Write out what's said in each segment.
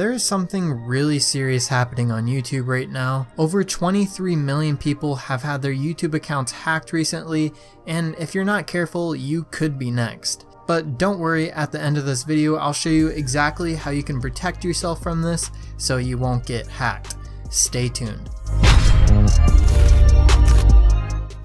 There is something really serious happening on YouTube right now. Over 23 million people have had their YouTube accounts hacked recently, and if you're not careful, you could be next. But don't worry, at the end of this video, I'll show you exactly how you can protect yourself from this so you won't get hacked. Stay tuned.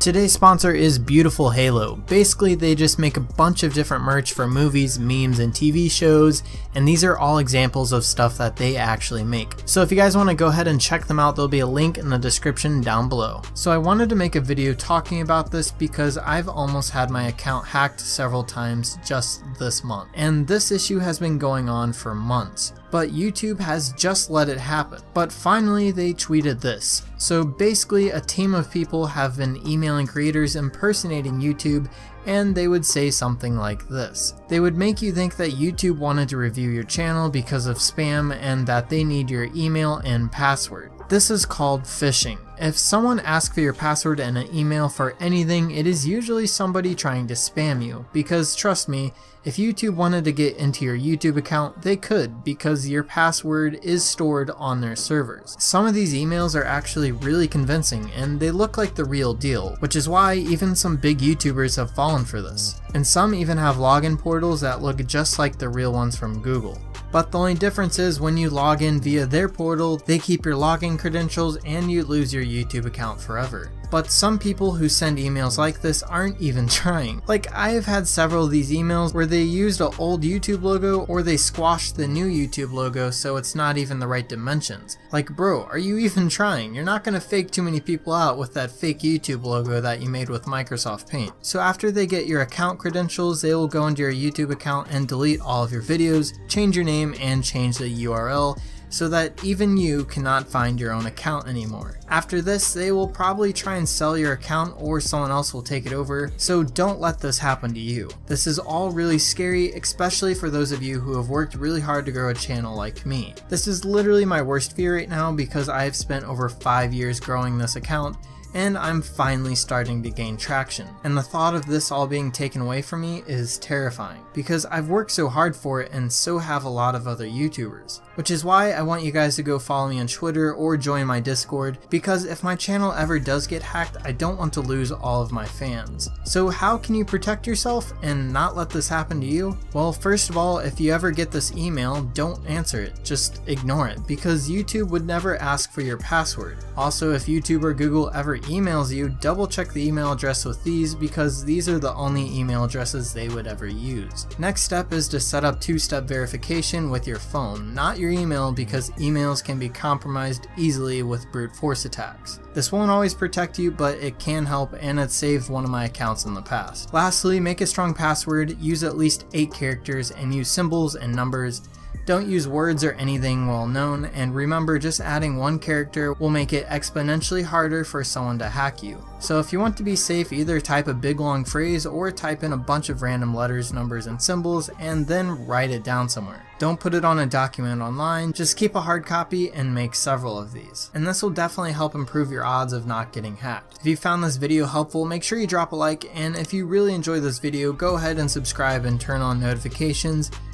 Today's sponsor is Beautiful Halo. Basically, they just make a bunch of different merch for movies, memes, and TV shows, and these are all examples of stuff that they actually make. So if you guys want to go ahead and check them out, there'll be a link in the description down below. So I wanted to make a video talking about this because I've almost had my account hacked several times just this month, and this issue has been going on for months but YouTube has just let it happen. But finally they tweeted this. So basically a team of people have been emailing creators impersonating YouTube and they would say something like this. They would make you think that YouTube wanted to review your channel because of spam and that they need your email and password. This is called phishing. If someone asks for your password and an email for anything, it is usually somebody trying to spam you, because trust me, if YouTube wanted to get into your YouTube account, they could, because your password is stored on their servers. Some of these emails are actually really convincing, and they look like the real deal, which is why even some big YouTubers have fallen for this. And some even have login portals that look just like the real ones from Google. But the only difference is when you log in via their portal, they keep your login credentials and you lose your YouTube account forever. But some people who send emails like this aren't even trying. Like I have had several of these emails where they used an old YouTube logo or they squashed the new YouTube logo so it's not even the right dimensions. Like bro, are you even trying? You're not gonna fake too many people out with that fake YouTube logo that you made with Microsoft Paint. So after they get your account credentials, they will go into your YouTube account and delete all of your videos, change your name and change the URL so that even you cannot find your own account anymore. After this, they will probably try and sell your account or someone else will take it over, so don't let this happen to you. This is all really scary, especially for those of you who have worked really hard to grow a channel like me. This is literally my worst fear right now because I have spent over 5 years growing this account and I'm finally starting to gain traction. And the thought of this all being taken away from me is terrifying, because I've worked so hard for it and so have a lot of other YouTubers. Which is why I want you guys to go follow me on Twitter or join my Discord, because if my channel ever does get hacked, I don't want to lose all of my fans. So how can you protect yourself and not let this happen to you? Well, first of all, if you ever get this email, don't answer it, just ignore it, because YouTube would never ask for your password. Also, if YouTube or Google ever emails you, double check the email address with these because these are the only email addresses they would ever use. Next step is to set up two-step verification with your phone, not your email because emails can be compromised easily with brute force attacks. This won't always protect you, but it can help and it saved one of my accounts in the past. Lastly, make a strong password, use at least 8 characters, and use symbols and numbers don't use words or anything well known, and remember just adding one character will make it exponentially harder for someone to hack you. So if you want to be safe, either type a big long phrase or type in a bunch of random letters, numbers, and symbols, and then write it down somewhere. Don't put it on a document online, just keep a hard copy and make several of these. And this will definitely help improve your odds of not getting hacked. If you found this video helpful, make sure you drop a like, and if you really enjoyed this video, go ahead and subscribe and turn on notifications,